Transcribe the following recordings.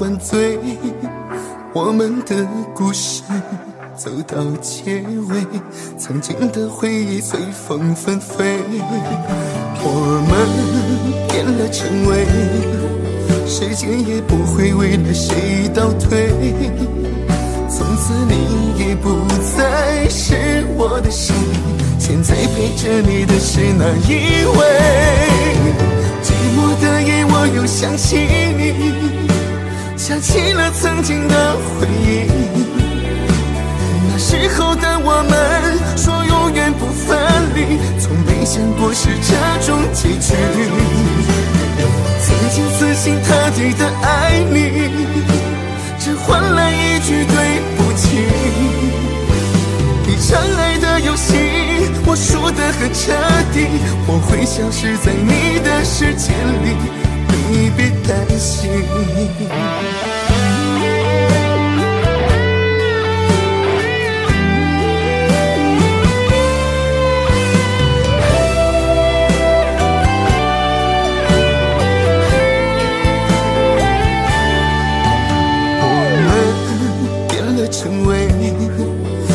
灌醉。我们的故事走到结尾，曾经的回忆随风纷飞。我们变了成为，时间也不会为了谁倒退。从此你也不再是我的谁，现在陪着你的是哪一位？寂寞的夜，我又想起你。想起了曾经的回忆，那时候的我们说永远不分离，从没想过是这种结局。曾经死心塌地的爱你，只换来一句对不起。一场爱的游戏，我输得很彻底，我会消失在你的世界里。你别担心。我们变了，成为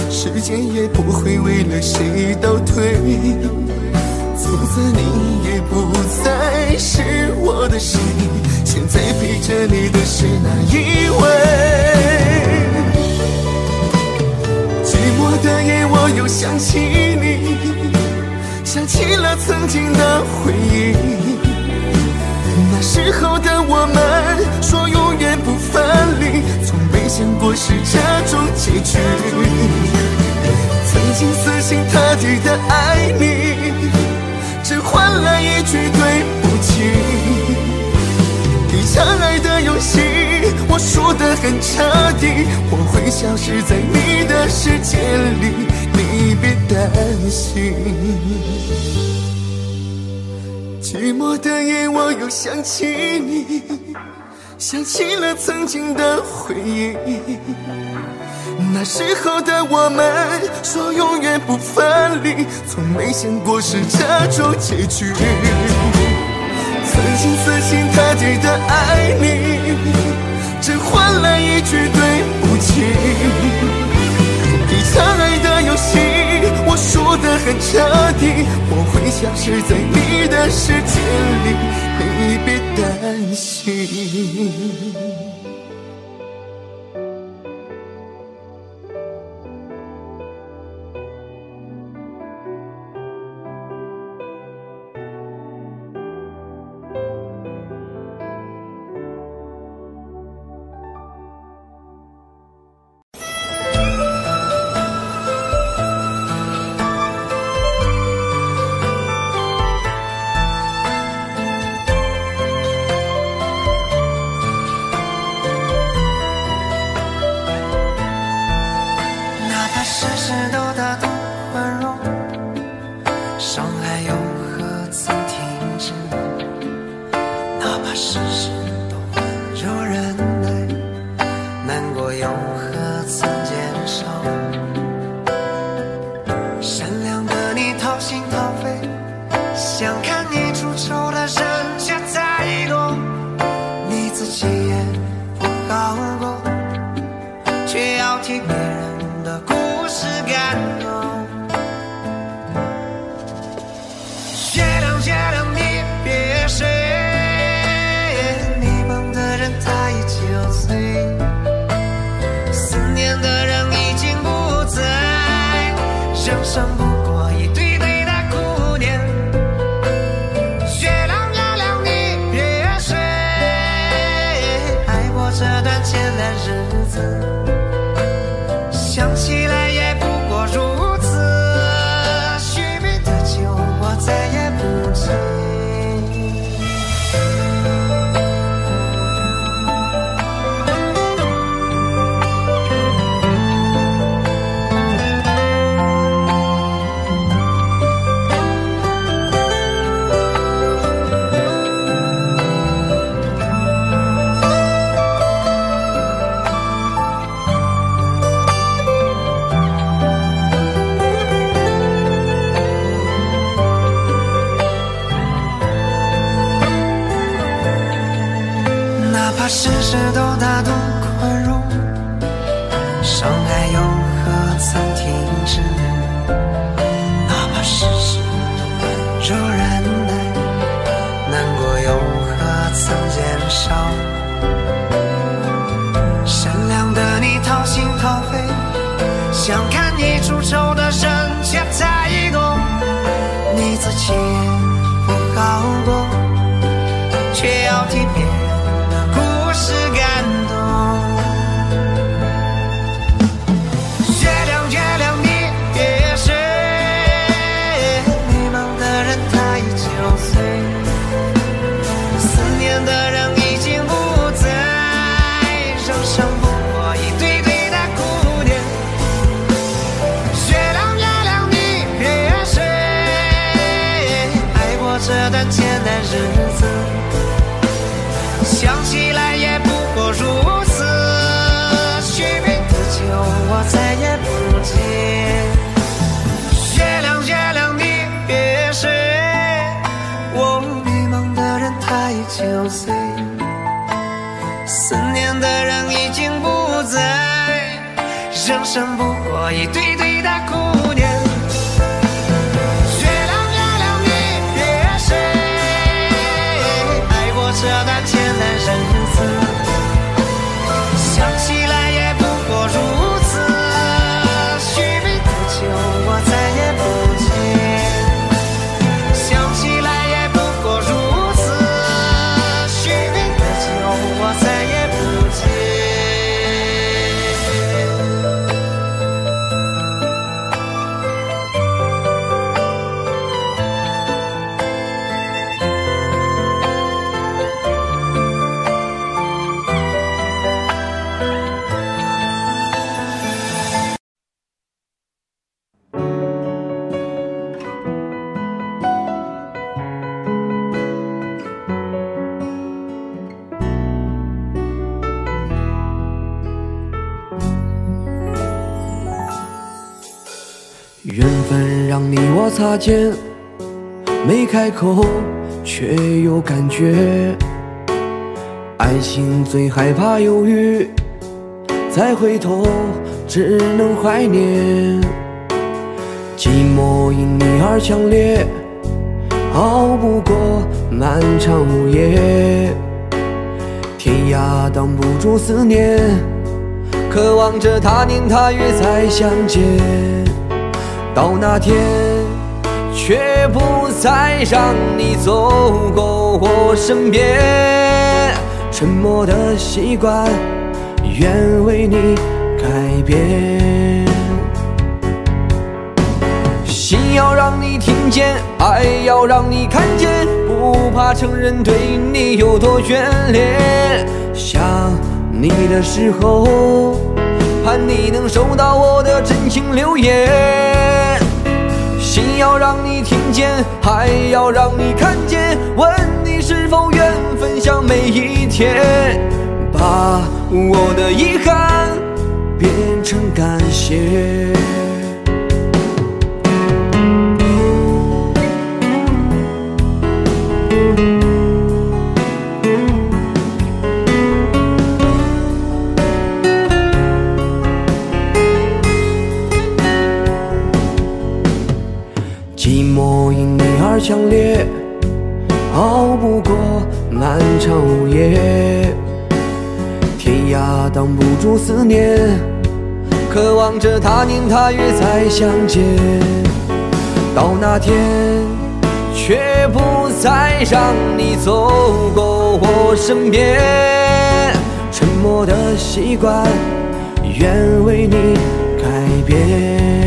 时间也不会为了谁倒退。从此你也不是我的谁，现在陪着你的是哪一位？寂寞的夜，我又想起你，想起了曾经的回忆。那时候的我们说永远不分离，从没想过是这种结局。曾经死心塌地的爱你。只换来一句对我输得很彻底，我会消失在你的世界里，你别担心。寂寞的夜，我又想起你，想起了曾经的回忆。那时候的我们说永远不分离，从没想过是这种结局。曾经死心塌地的爱你，只换来一句对不起。一场爱的游戏，我输得很彻底，我会消失在你的世界里，你别担心。事都大度宽容，伤害又何曾停止？哪怕事事如忍耐，难过又何曾减少？善良的你掏心掏肺，想人生不过一堆擦肩，没开口却有感觉。爱情最害怕犹豫，再回头只能怀念。寂寞因你而强烈，熬不过漫长午夜。天涯挡不住思念，渴望着他年他月再相见。到那天，却不再让你走过我身边。沉默的习惯，愿为你改变。心要让你听见，爱要让你看见，不怕承认对你有多眷恋。想你的时候，盼你能收到我的真情留言。心要让你听见，还要让你看见，问你是否愿分享每一天，把我的遗憾变成感谢。强烈，熬不过漫长午夜。天涯挡不住思念，渴望着他年他月再相见。到那天，却不再让你走过我身边。沉默的习惯，愿为你改变。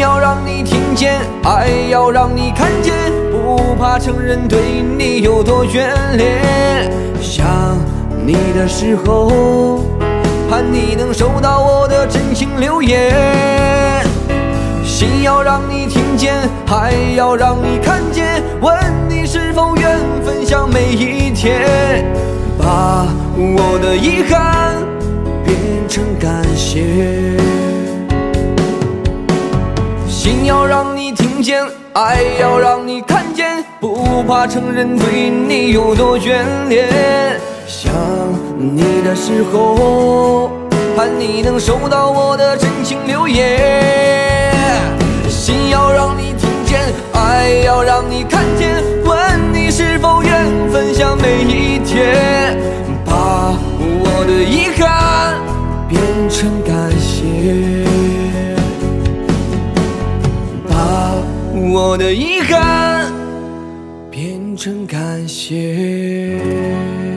要让你听见，爱要让你看见，不怕承认对你有多眷恋。想你的时候，盼你能收到我的真情留言。心要让你听见，爱要让你看见，问你是否愿分享每一天，把我的遗憾变成感谢。心要让你听见，爱要让你看见，不怕承认对你有多眷恋。想你的时候，盼你能收到我的真情留言。心要让你听见，爱要让你看见，问你是否愿分享每一天，把我的遗憾变成感谢。我的遗憾变成感谢。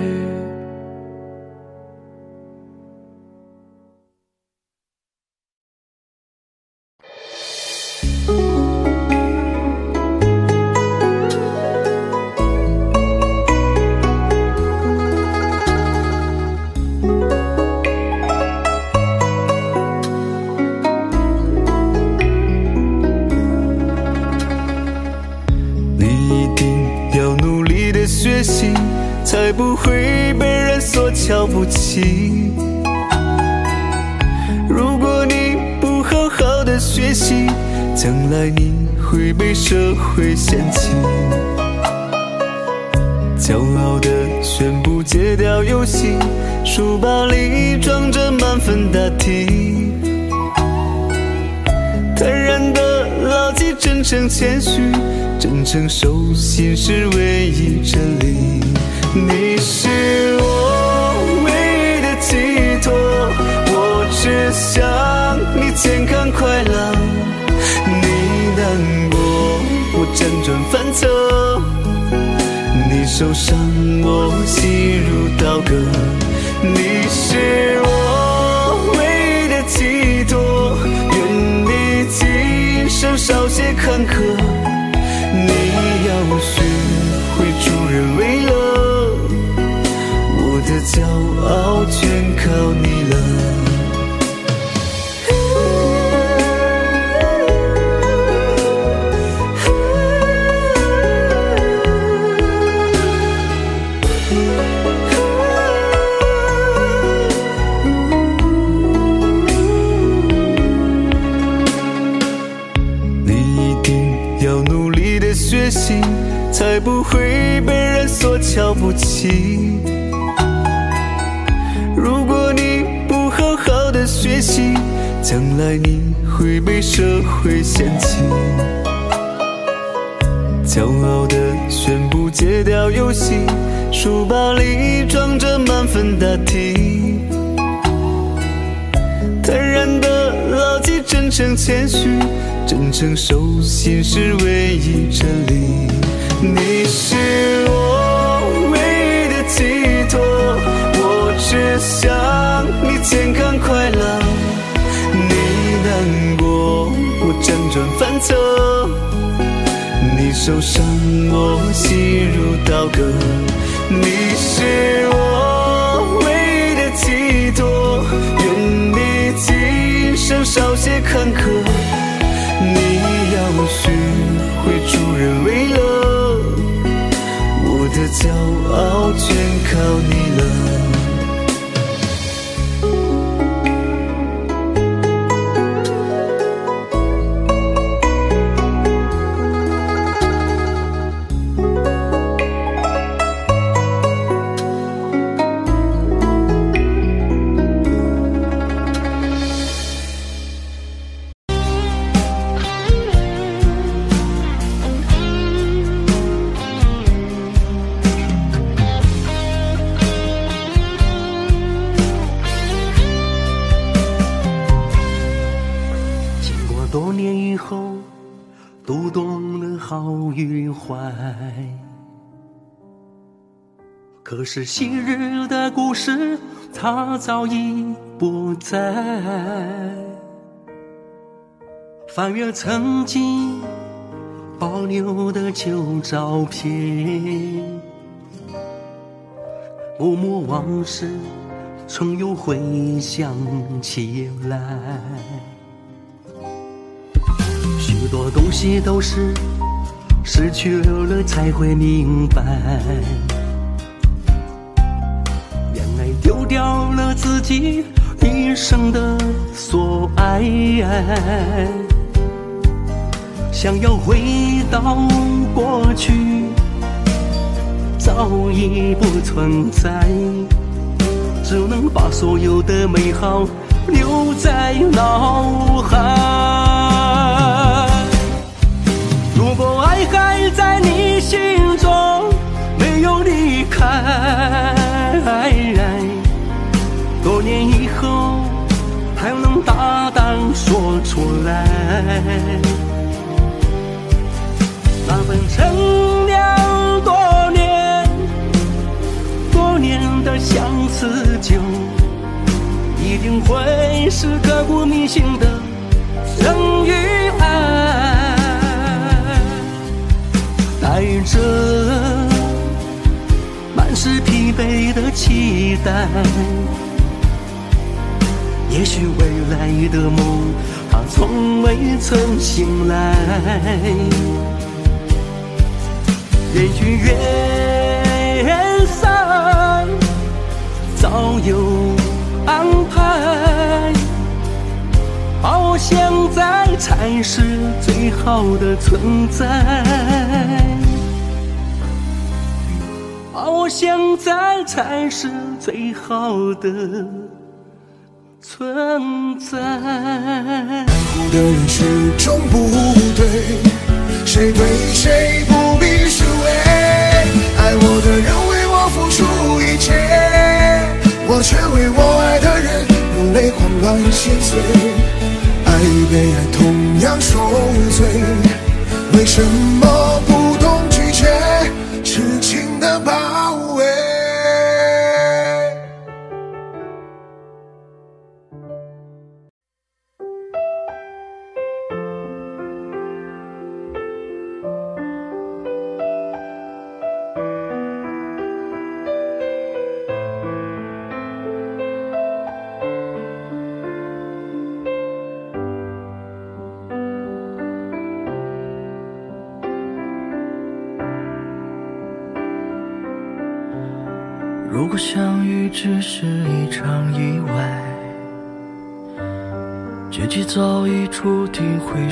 真诚守信是唯一真理。你是我唯一的寄托，我只想你健康快乐。你难过，我辗转反侧；你受伤，我心如刀割。你是我唯一的寄托，愿你今生少些坎坷。我学会助人为乐。我的骄傲如果你不好好的。学习，将来你会被社会嫌弃。骄傲的宣布戒掉游戏，书包里装着满分答题。坦然的牢记真诚谦虚，真诚守信是唯一真理。你是转反侧，你受伤，我心如刀割。你是我唯一的寄托，愿你今生少些坎坷。你要学会助人为乐，我的骄傲全靠你了。是昔日的故事，它早已不在。翻阅曾经保留的旧照片，默默往事，重又回想起来。许多东西都是失去了才会明白。掉了自己一生的所爱，想要回到过去，早已不存在，只能把所有的美好留在脑海。如果爱还在你心中，没有离开，多年以后还能大胆说出来，那份陈酿多年、多年的相思酒，一定会是刻骨铭心的真与爱。带着满是疲惫的期待，也许未来的梦，它从未曾醒来。也许缘散早有安排，好现在才是最好的存在。好像在才是最好的存在。爱过的人始终不对，谁对谁不必虚伪。爱我的人为我付出一切，我却为我爱的人流泪狂乱心碎。爱与被爱同样受罪，为什么不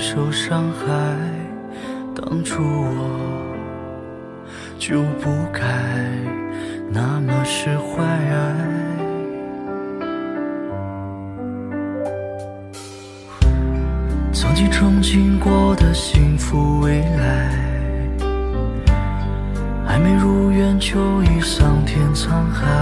受伤害。当初我就不该那么释怀。曾经憧憬过的幸福未来。还没如愿就已桑田沧海，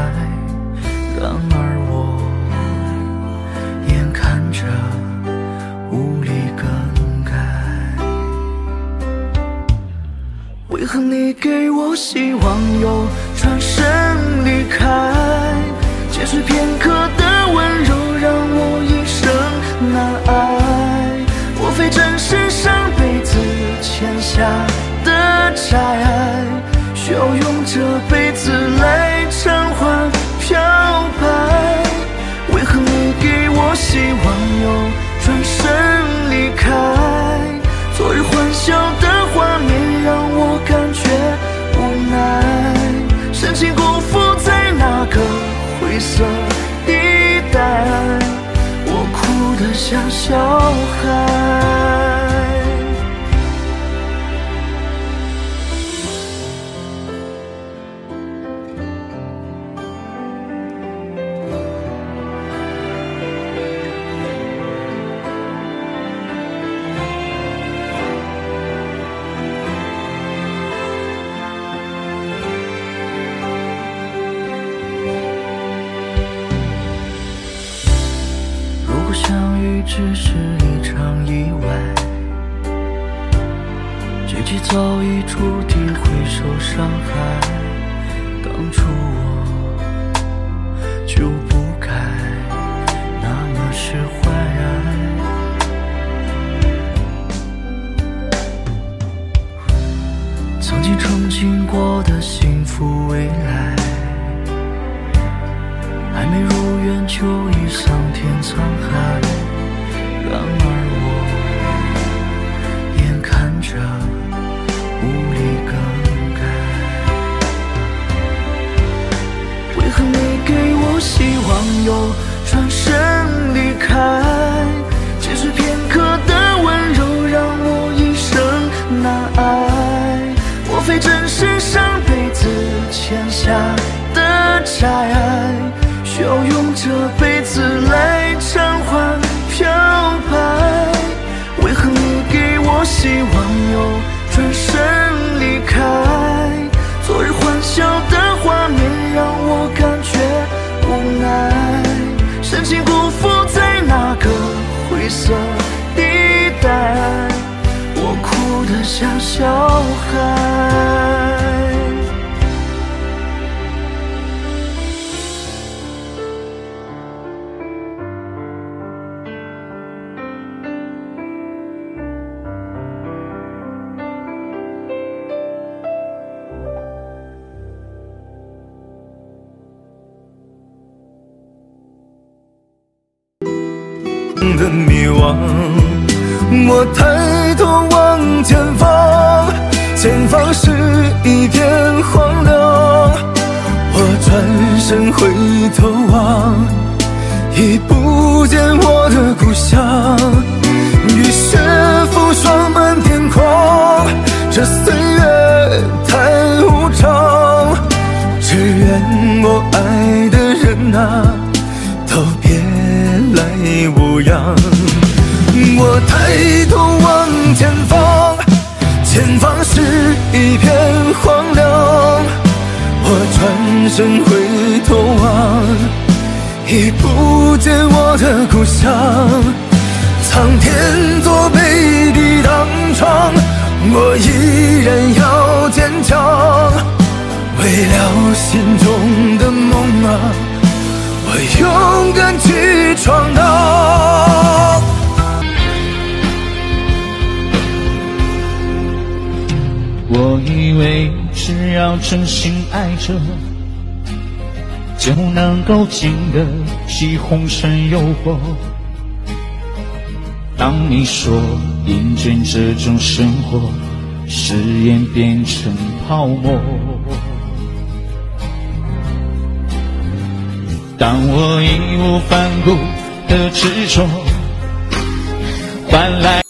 我爱的人啊，都别来无恙。我抬头望前方，前方是一片荒凉。我转身回头望，已不见我的故乡。苍天作北地当窗，我依然要坚强。为了心中的梦啊，我勇敢去闯荡。我以为只要真心爱着，就能够经得起红尘诱惑。当你说厌倦这种生活，誓言变成泡沫。当我义无反顾的执着，换来。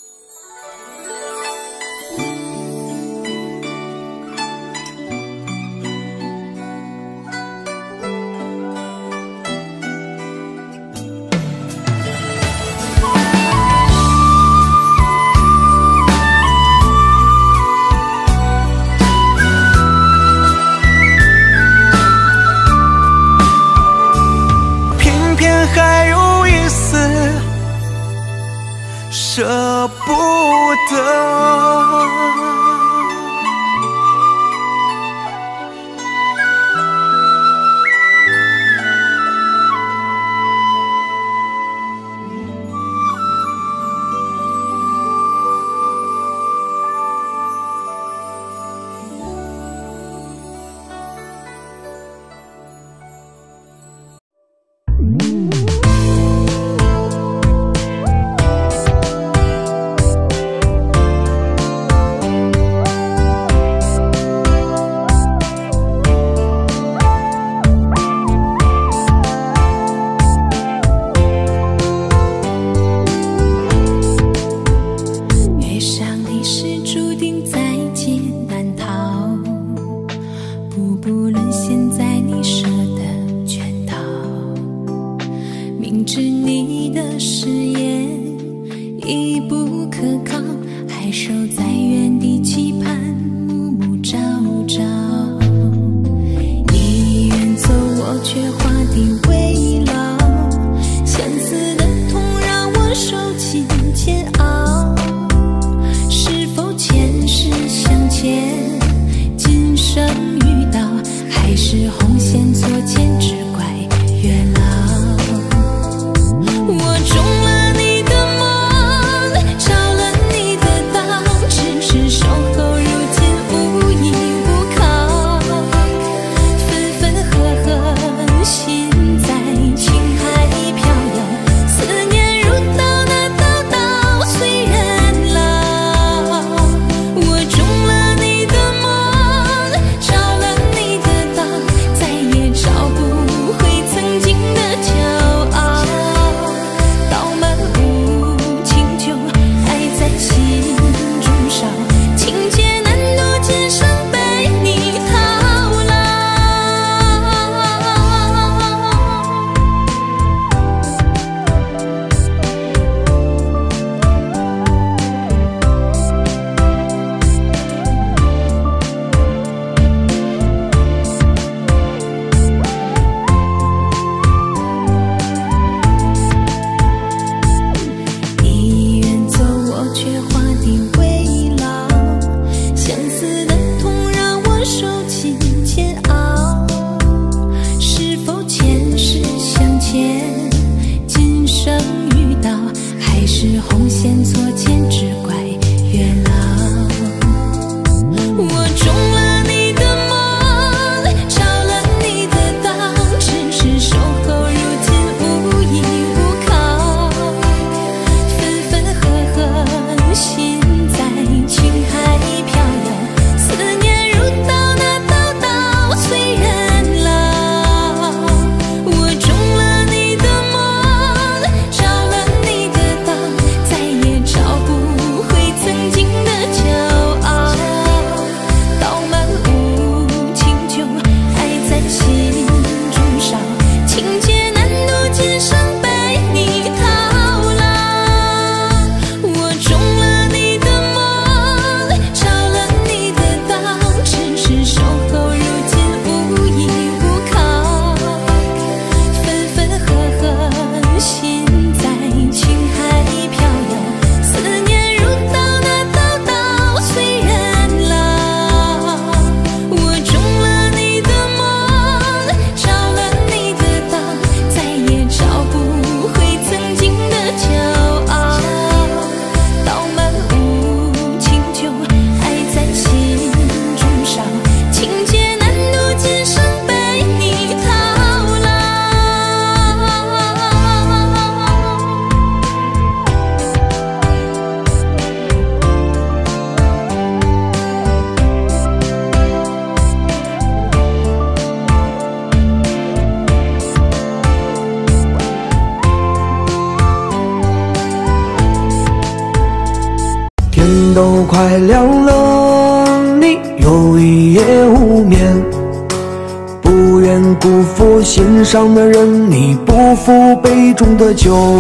心上的人，你不负杯中的酒。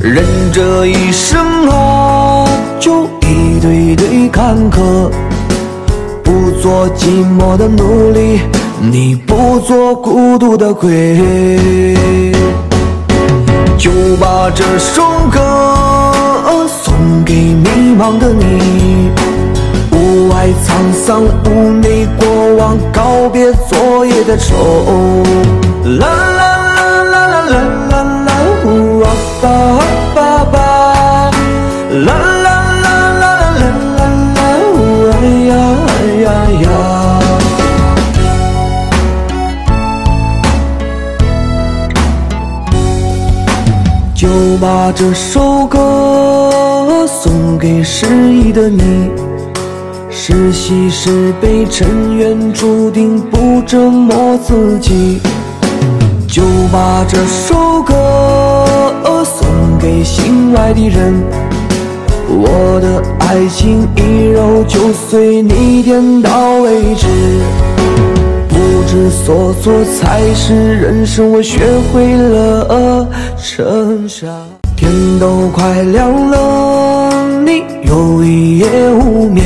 人这一生啊，就一堆堆坎坷。不做寂寞的奴隶，你不做孤独的鬼。就把这首歌送给迷茫的你，屋外沧桑，屋内过往，告夜的愁。啦啦啦啦啦啦啦啦，呜啊吧啊吧吧，啦啦啦啦啦啦啦啦，哎呀哎呀呀。就把这首歌送给失意的你。其实是悲，尘缘注定不折磨自己。就把这首歌送给心爱的人，我的爱情一揉就碎，你点到为止。不知所措才是人生，我学会了成长。天都快亮了，你又一夜无眠。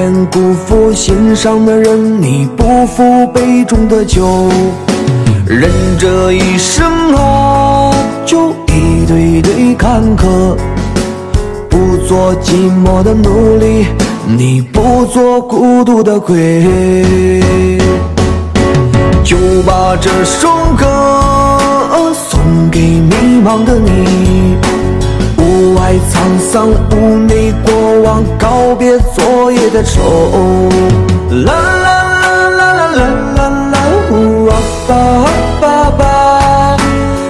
愿辜负心上的人，你不负杯中的酒。人这一生啊，就一堆堆坎坷。不做寂寞的奴隶，你不做孤独的鬼。就把这首歌送给迷茫的你，屋外沧桑，屋内过往，告别的愁，啦啦啦啦啦啦啦啦，呜啊吧啊吧，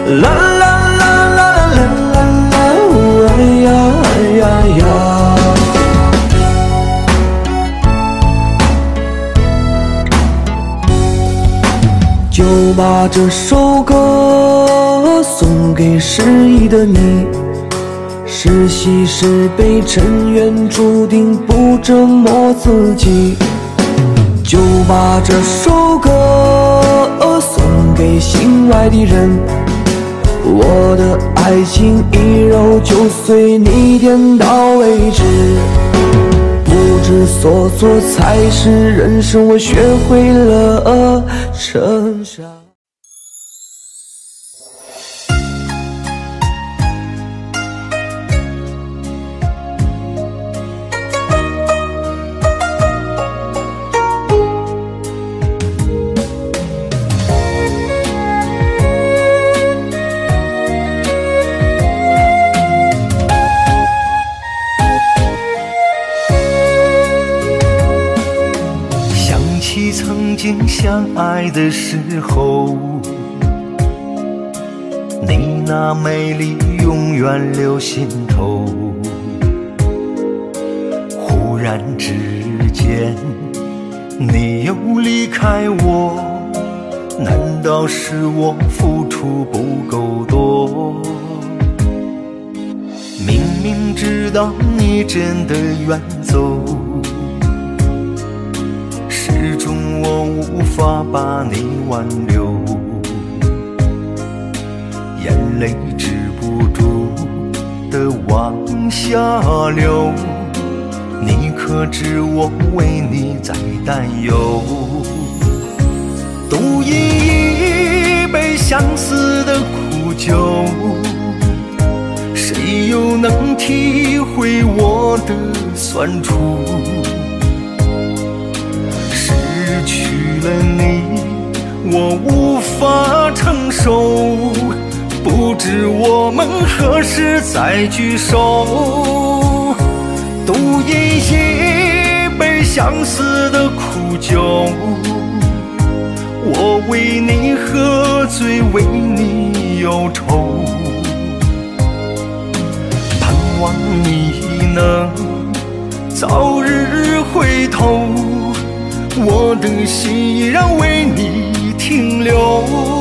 啦啦啦啦啦啦啦啦，呜哎呀哎呀呀，就把这首歌送给失意的你。是喜是悲，尘缘注定不折磨自己。就把这首歌送给心爱的人，我的爱情一揉就碎，你点到为止。不知所措才是人生，我学会了成长。相爱的时候，你那美丽永远留心头。忽然之间，你又离开我，难道是我付出不够多？明明知道你真的远走，我无法把你挽留，眼泪止不住的往下流。你可知我为你在担忧？独饮一杯相思的苦酒，谁又能体会我的酸楚？失去了你，我无法承受，不知我们何时再聚首。独饮一杯相思的苦酒，我为你喝醉，为你忧愁，盼望你能早日回头，我的心依然为你停留。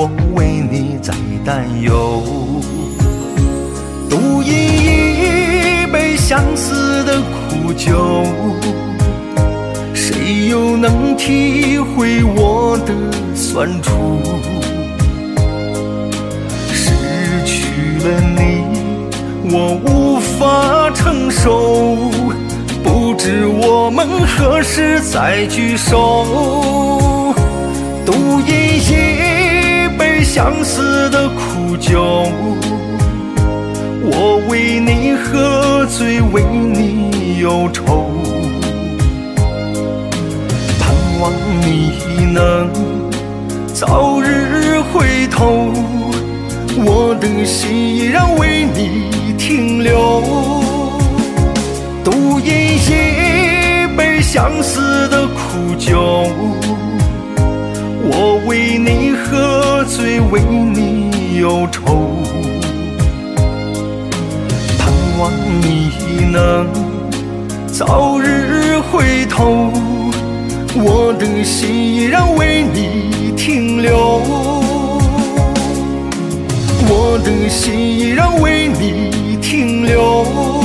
我为你在担忧？独饮一杯相思的苦酒。谁又能体会我的酸楚？失去了你，我无法承受，不知我们何时再聚首。独饮一相思的苦酒，我为你喝醉，为你忧愁。盼望你能早日回头，我的心依然为你停留。独饮一杯相思的苦酒，我为你喝醉，为你忧愁。盼望你能早日回头。我的心依然为你停留，我的心依然为你停留。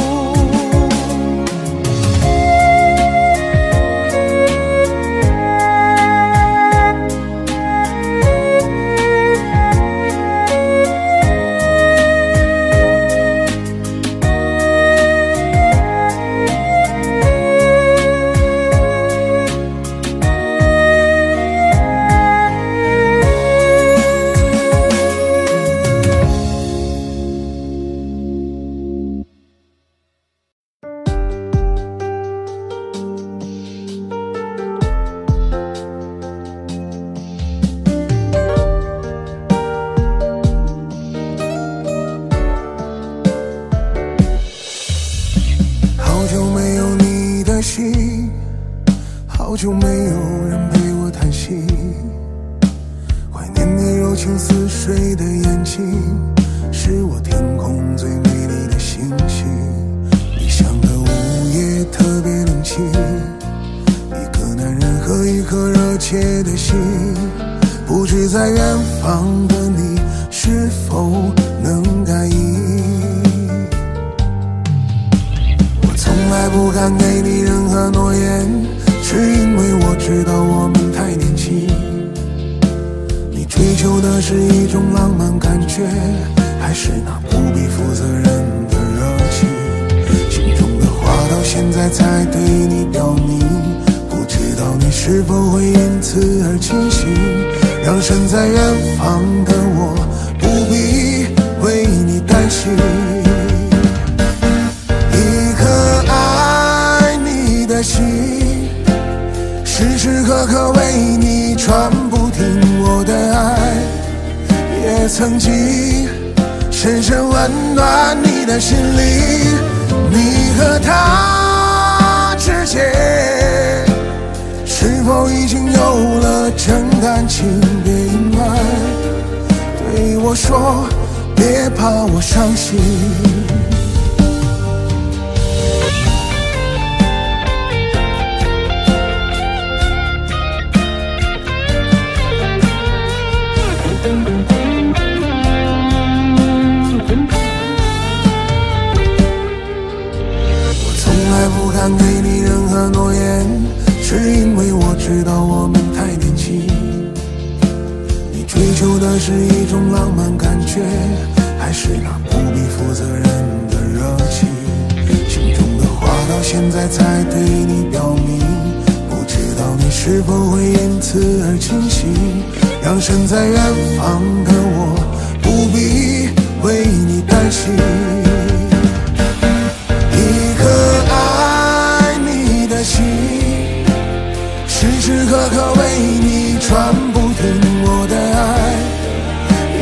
刻刻为你传不停我的爱，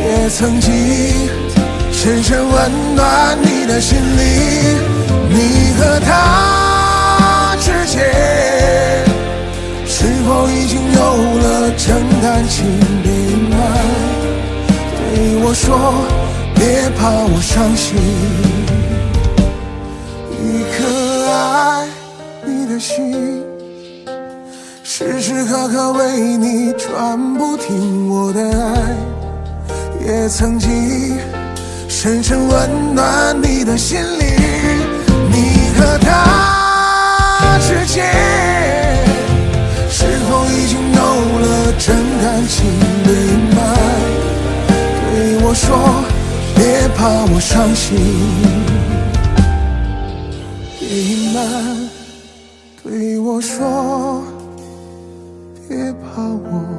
也曾经深深温暖你的心灵。你和他之间，是否已经有了真感情？别隐瞒，对我说，别怕我伤心。一颗爱你的心，时时刻刻为你转不停我的爱，也曾经深深温暖你的心灵。你和他之间，是否已经有了真感情？别隐瞒，对我说，别怕我伤心。别隐瞒，对我说，怕我。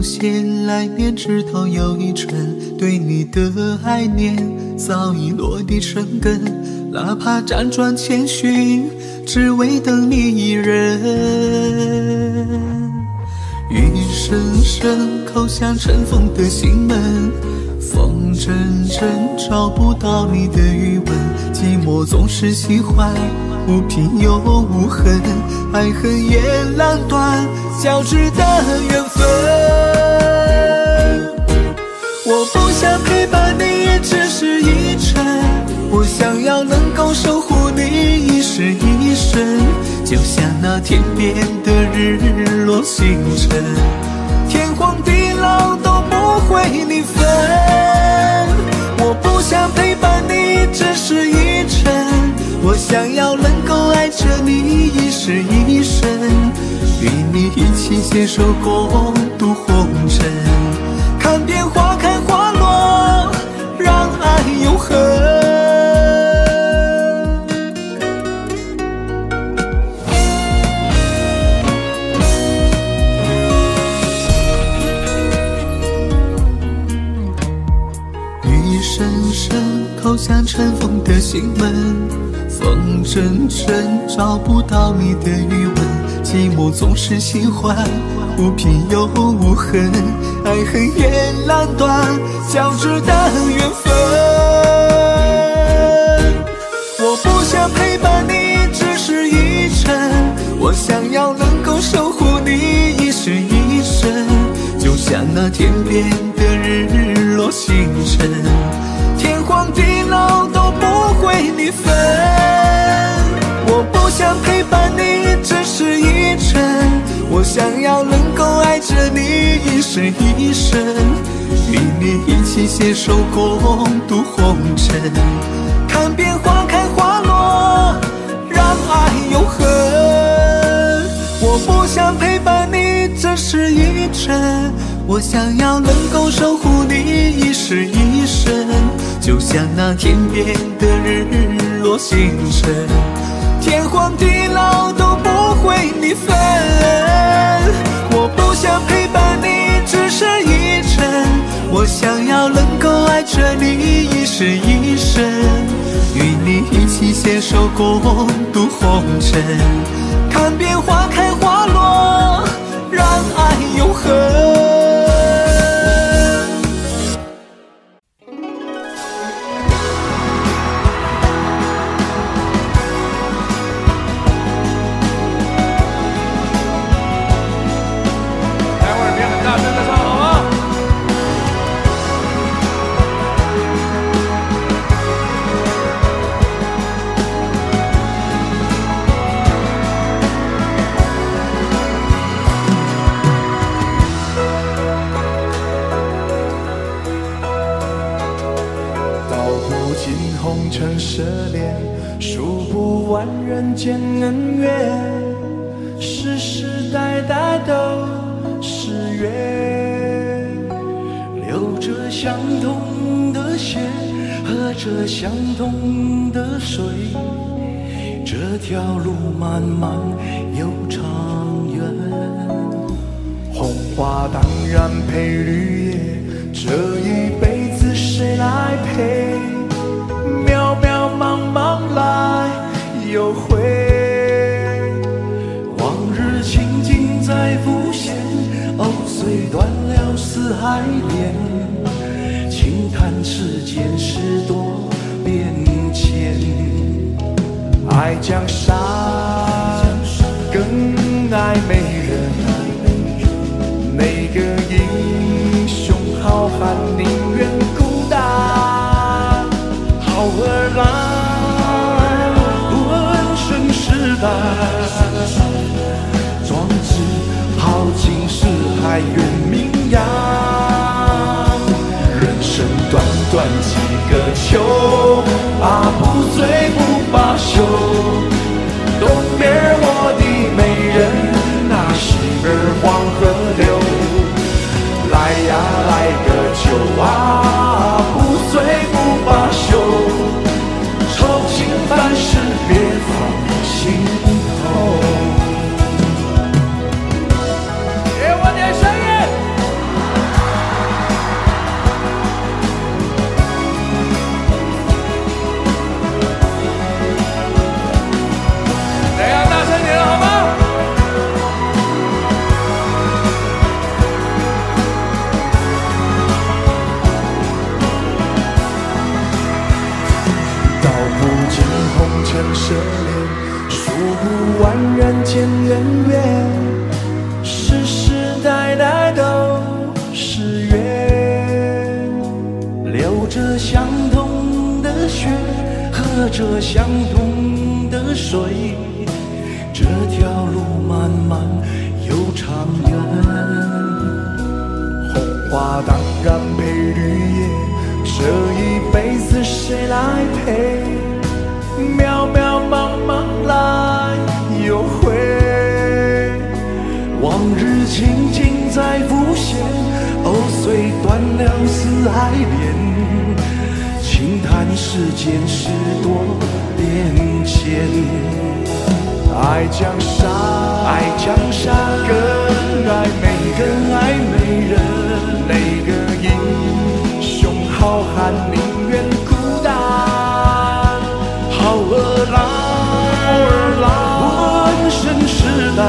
凋谢来便知道又一春。对你的爱念早已落地生根，哪怕辗转千寻，只为等你一人。雨声声，叩响尘封的心门。风阵阵，找不到你的余温。寂寞总是喜欢，无凭又无痕，爱恨也难断，交织的缘分。我不想陪伴你，也只是一程。我想要能够守护你一世一生，就像那天边的日落星辰，天荒地老都不会离分。我不想陪伴你，只是一程。我想要能够爱着你一世一生，与你一起携手共度红尘，看遍花开花落，让爱永恒。雨声声，叩响尘封的心门。真正找不到你的余温，寂寞总是喜欢无凭又无痕，爱恨也难断，交织的缘分。我不想陪伴你只是一程，我想要能够守护你一世一生，就像那天边的日落星辰，天荒地老都不会离分。我不想陪伴你只是一程，我想要能够爱着你一生一生，与你一起携手共度红尘，看遍花开花落，让爱永恒。我不想陪伴你只是一程，我想要能够守护你一世一生，就像那天边的日落星辰，天荒地老都不会离分。我不想陪伴你只是一程，我想要能够爱着你一世一生，与你一起携手共度红尘，看遍花开花当然配绿叶，这一辈子谁来陪？渺渺茫茫来又回，往日情景再浮现，藕虽断了丝还连，轻叹世间事多变迁。爱江山，更爱美愿名扬。人生短短几个秋，啊，不醉不罢休。相同的水，这条路漫漫又长远。红花当然配绿叶，这一辈子谁来陪？渺渺茫茫来又回，往日情景再浮现，藕虽断了丝还连。轻叹世间事多面前。爱江山，爱江山，更爱美，更爱美人。哪个英雄好汉宁愿孤单？好儿郎，浑身是胆，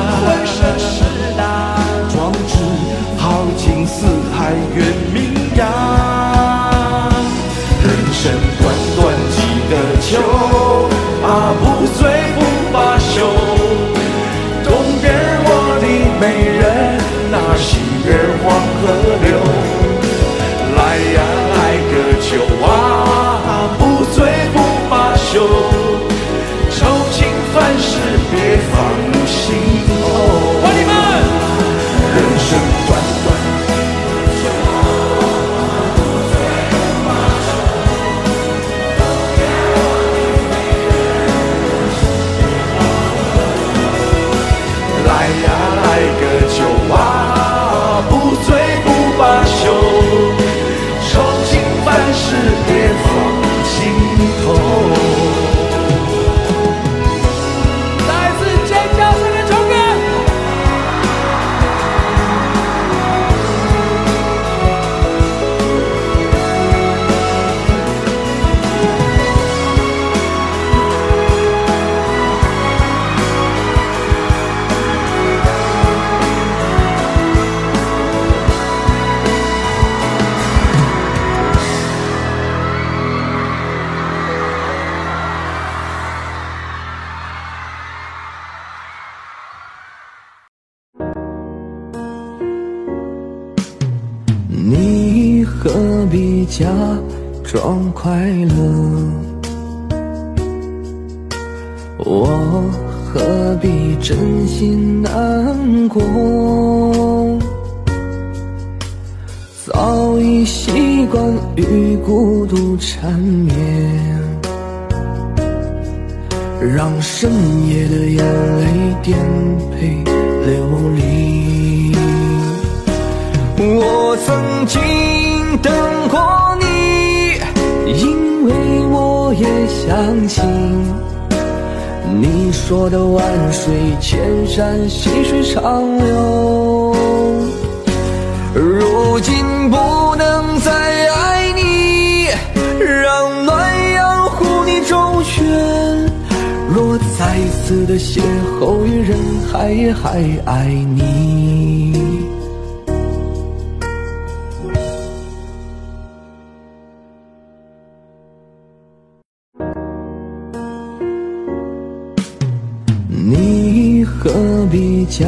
你何必假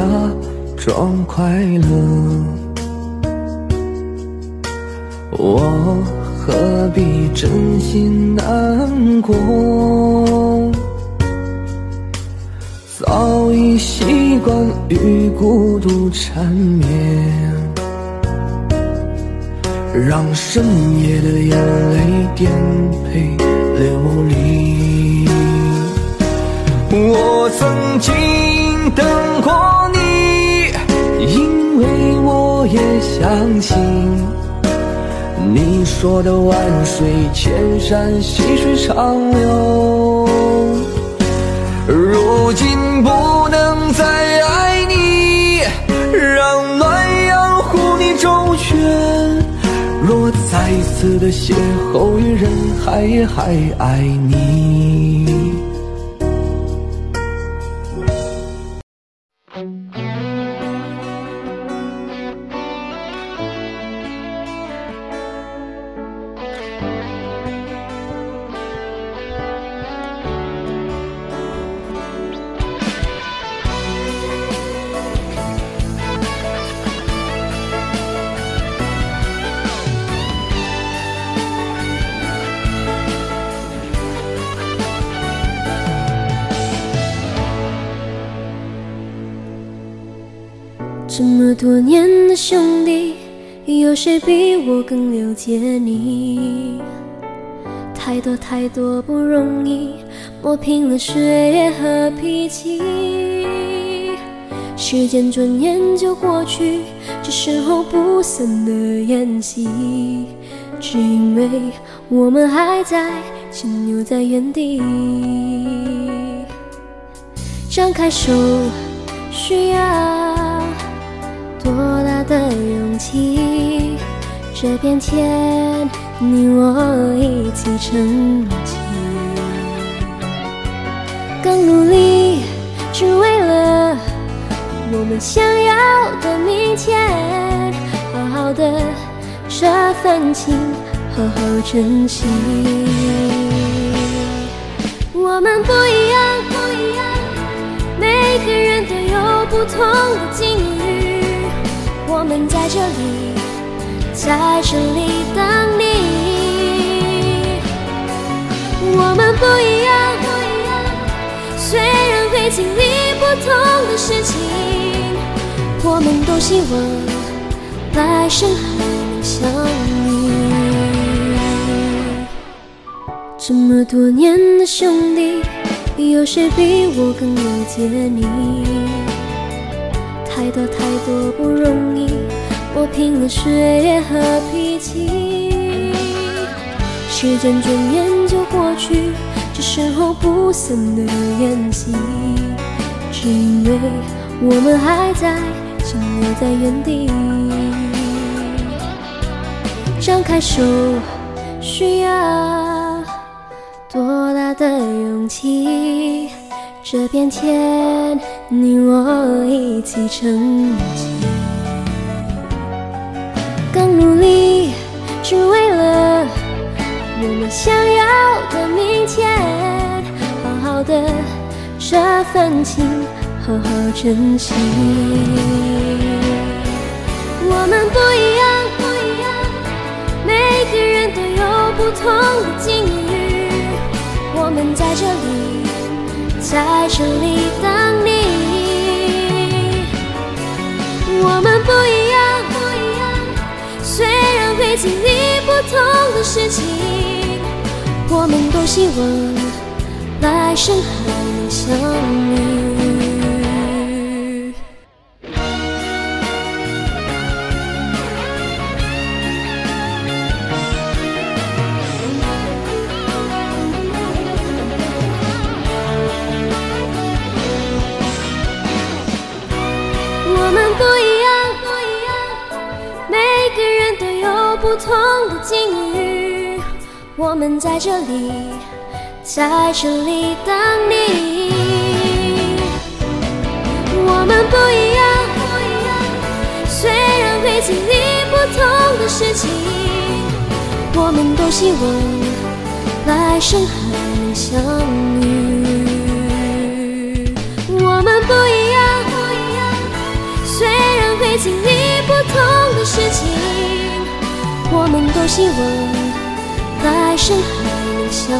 装快乐？我何必真心难过？早已习惯与孤独缠绵，让深夜的眼泪颠沛流离。我曾经等过你，因为我也相信你说的万水千山，细水长流。如今不能再爱你，让暖阳护你周全。若再次的邂逅于人海，也还爱你。谁比我更了解你？太多太多不容易，磨平了岁月和脾气。时间转眼就过去，这时候不散的宴席，只因为我们还在停留在原地。张开手，需要多大的勇气？这片天，你我一起撑起，更努力，只为了我们想要的明天。好好的这份情，好好珍惜。我们不一样，不一样。每个人都有不同的境遇，我们在这里，在这里等你。我们不一样，不一样。虽然会经历不同的事情，我们都希望来生还能相遇。这么多年的兄弟。有谁比我更了解你？太多太多不容易，磨平了岁月和脾气。时间转眼就过去，这时候不散的宴席，只因为我们还在停留在原地。张开手，需要。多大的勇气？这片天，你我一起撑起，更努力，只为了我们想要的明天。好好的这份情，好好珍惜。我们不一样，不一样。每个人都有不同的境遇，我们在这里，在这里等你。我们不一样，不一样，虽然会经历不同的事情，我们都希望来生还能相遇。不同的境遇。我们在这里，在这里等你。我们不一样，不一样，虽然会经历不同的事情，我们都希望来生还能相遇。我们不一样，不一样。虽然会经历不同的事情，我们都希望来生还能相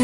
遇。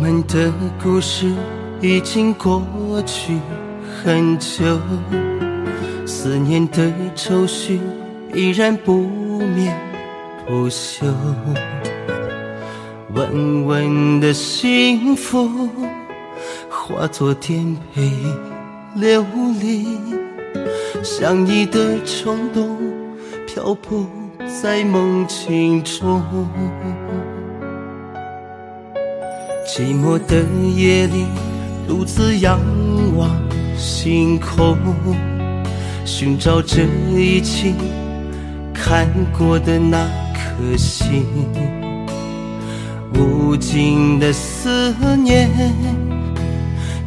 我们的故事已经过去很久，思念的愁绪依然不眠不休。稳稳的幸福化作颠沛流离，想你的冲动漂泊在梦境中。寂寞的夜里，独自仰望星空，寻找这一起看过的那颗星。无尽的思念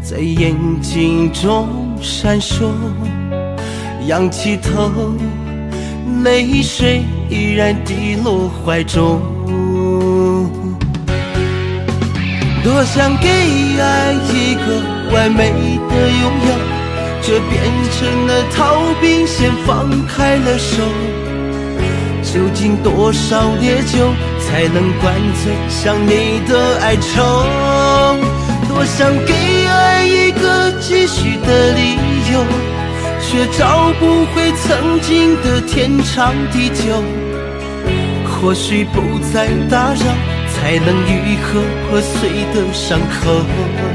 在眼睛中闪烁，仰起头，泪水依然滴落怀中。多想给爱一个完美的拥有，却变成了逃兵，先放开了手。究竟多少烈酒才能灌醉想你的哀愁？多想给爱一个继续的理由，却找不回曾经的天长地久。或许不再打扰。才能愈合破碎的伤口。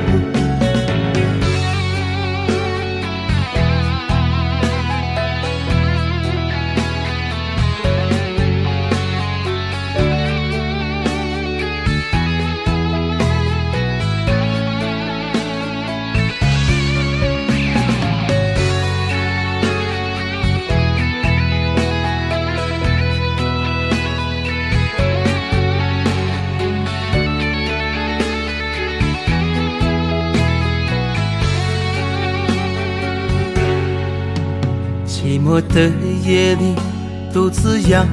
寂寞的夜里，独自仰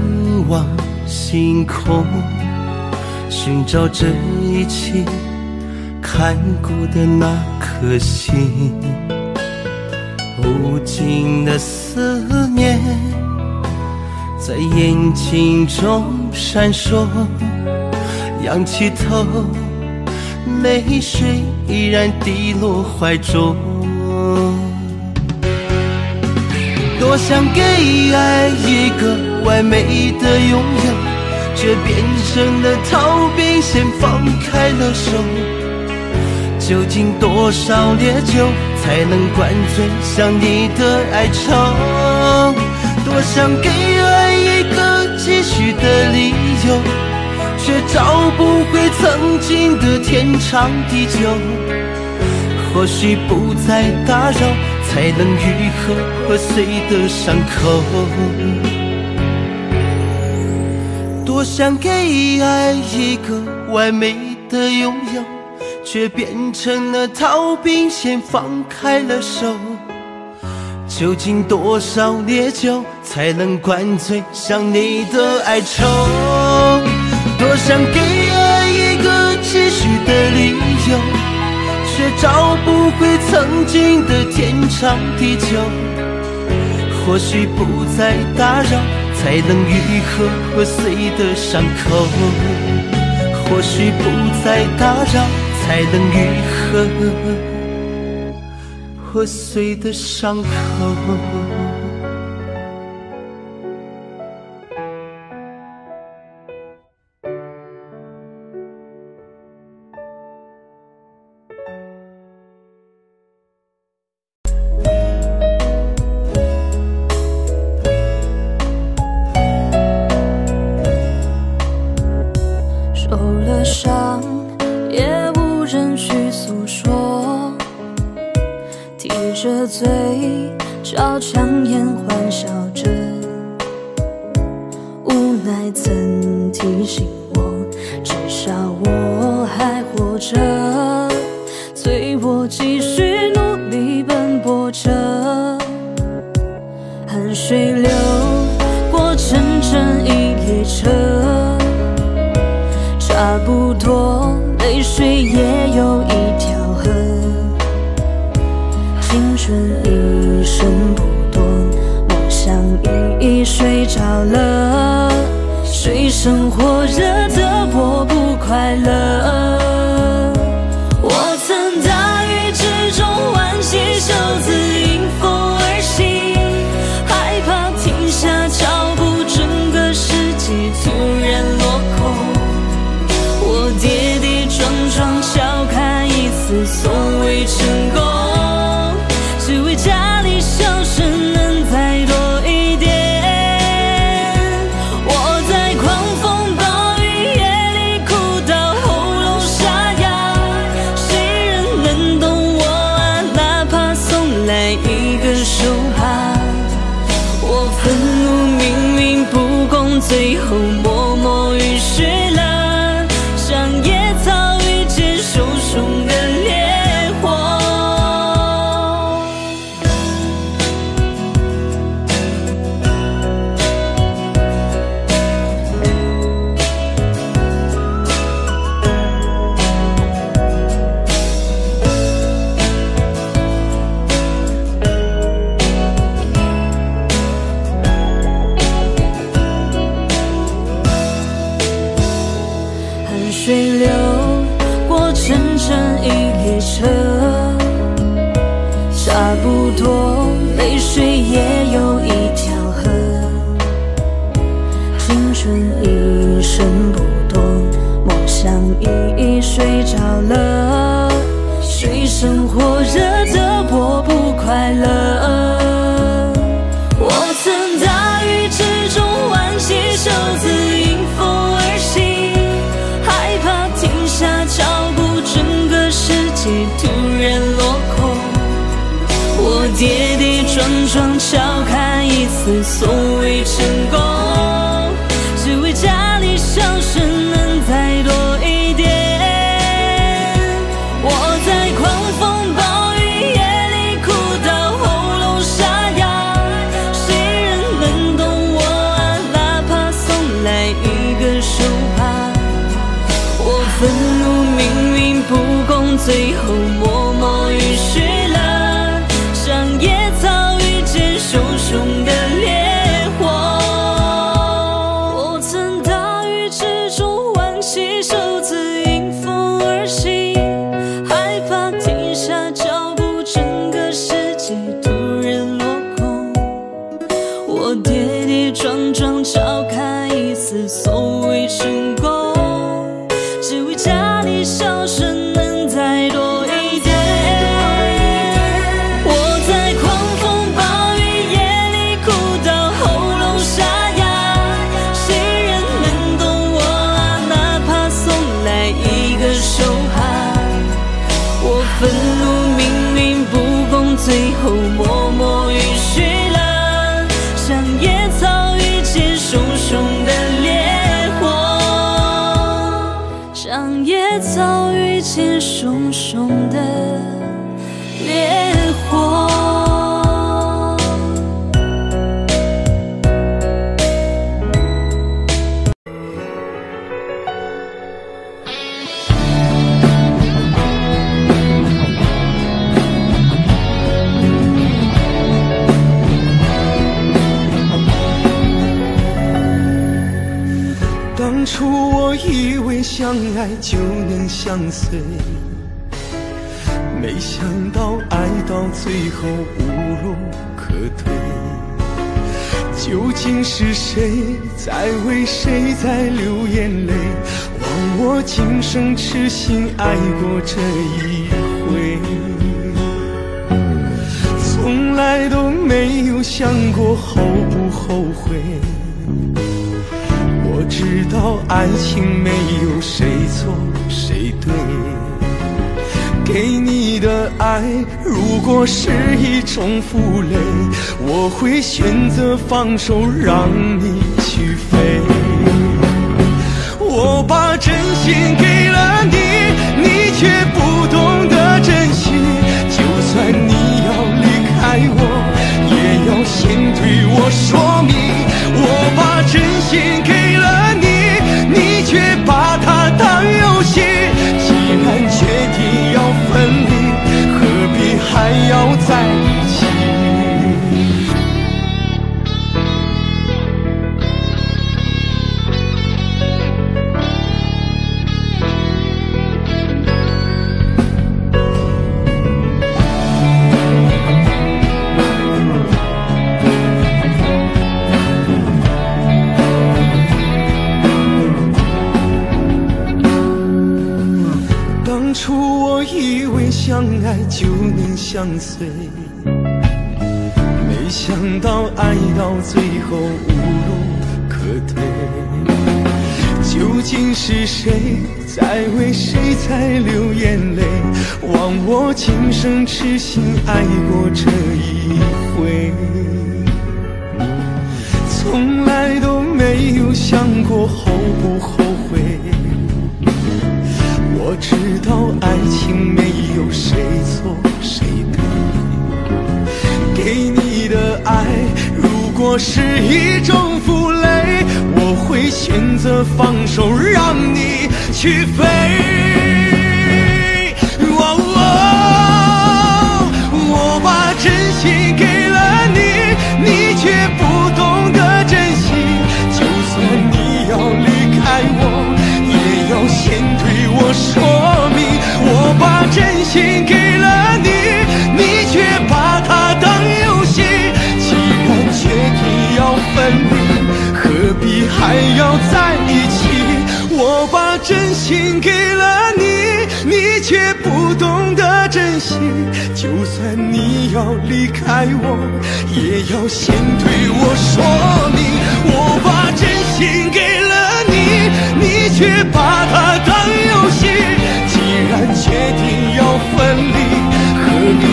望星空，寻找这一起看过的那颗星。无尽的思念在眼睛中闪烁，仰起头，泪水依然滴落怀中。多想给爱一个完美的拥有，却变成了逃兵，先放开了手。究竟多少烈酒才能灌醉想你的哀愁？多想给爱一个继续的理由，却找不回曾经的天长地久。或许不再打扰。才能愈合破碎的伤口。多想给爱一个完美的拥有，却变成了逃兵，先放开了手。究竟多少烈酒才能灌醉想你的哀愁？多想给爱一个继续的理由。却找不回曾经的天长地久或许不再打扰才能愈合破碎的伤口或许不再打扰才能愈合破碎的伤口最后默默允许了像野草遇见熊熊的烈火像野草遇见熊熊的相爱就能相随，没想到爱到最后无路可退。究竟是谁在为谁在流眼泪？枉我今生痴心爱过这一回，从来都没有想过后不后悔。爱情没有谁错谁对，给你的爱如果是一种负累，我会选择放手让你去飞。我把真心给了你，你却不懂得珍惜。就算你要离开我，也要先对我说明。我把真心给在一起？当初我以为相爱就能相随，到爱到最后无路可退。究竟是谁在为谁在流眼泪？枉我今生痴心爱过这一回，从来都没有想过后不后悔。我知道爱情没有谁错谁对，给你的爱我是一种负累，我会选择放手让你去飞。哦哦我把真心给了你，你却不懂得珍惜。就算你要离开我，也要先对我说何必还要在一起？我把真心给了你，你却不懂得珍惜。就算你要离开我，也要先对我说明。我把真心给了你，你却把它当游戏。既然决定要分离，何必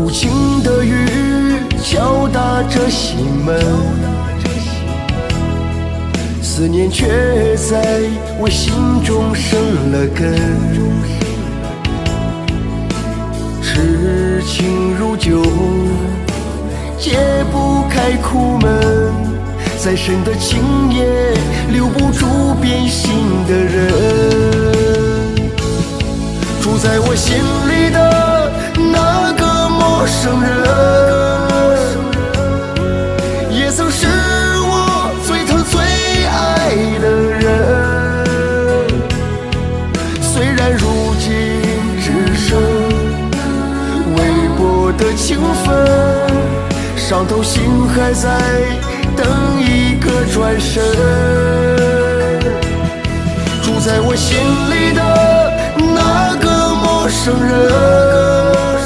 无情的雨敲打着心门，思念却在我心中生了根。痴情如酒，解不开苦闷，再深的情也留不住变心的人。住在我心里的。陌生人也曾是我最疼最爱的人，虽然如今只剩微薄的情分，伤透心还在等一个转身，住在我心里的那个陌生人。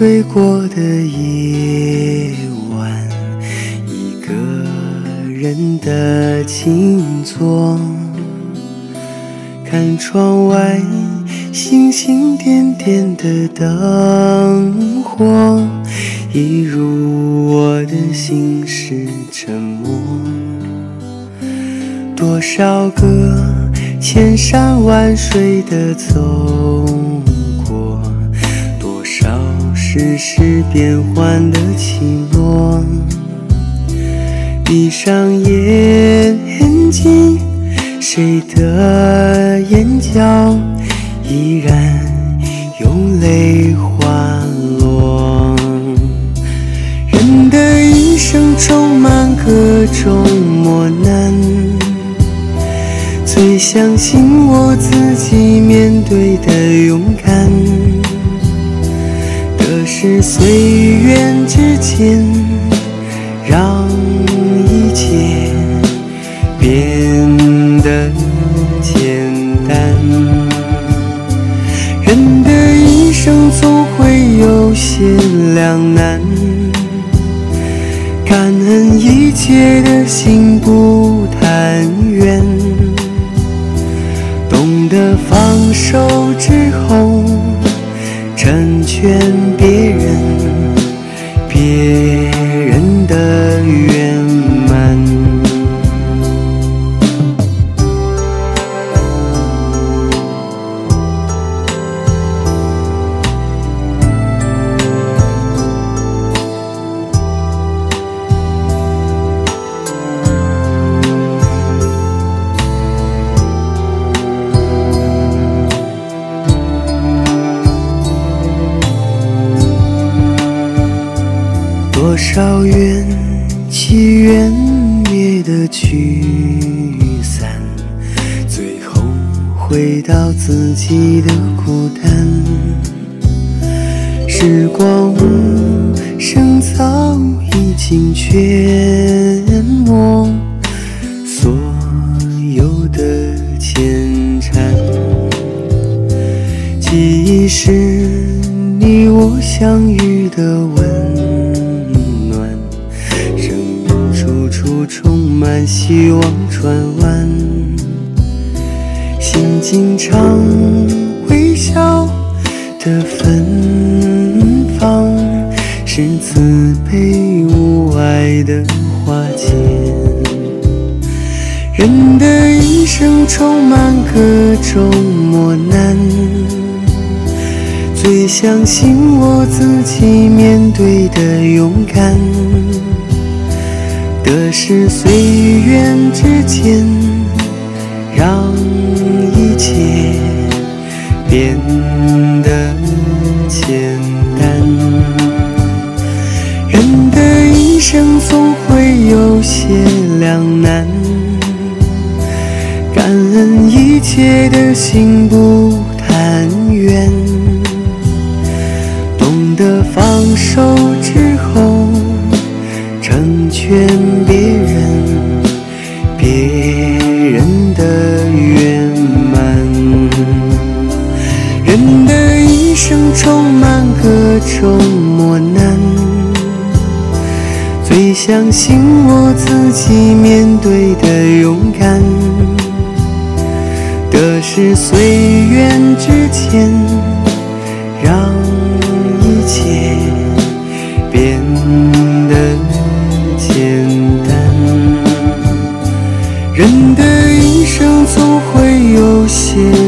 睡过的夜晚，一个人的静坐，看窗外星星点点的灯火，一如我的心事沉默。多少个千山万水的走，世事变幻的起落。闭上眼睛，谁的眼角依然有泪滑落？人的一生充满各种磨难。最相信我自己面对的勇敢，得失随缘之间，让一切变得简单。人的一生总会有些两难，感恩一切的心不贪怨。懂得放手之后，劝别人，别人的最相信我自己面对的勇敢。得失随缘之间，让一切变得简单。人的一生总会有些两难。感恩一切的心不贪怨，手之后成全别人，别人的圆满。人的一生充满各种磨难，最相信我自己面对的勇敢。得失随缘之间，有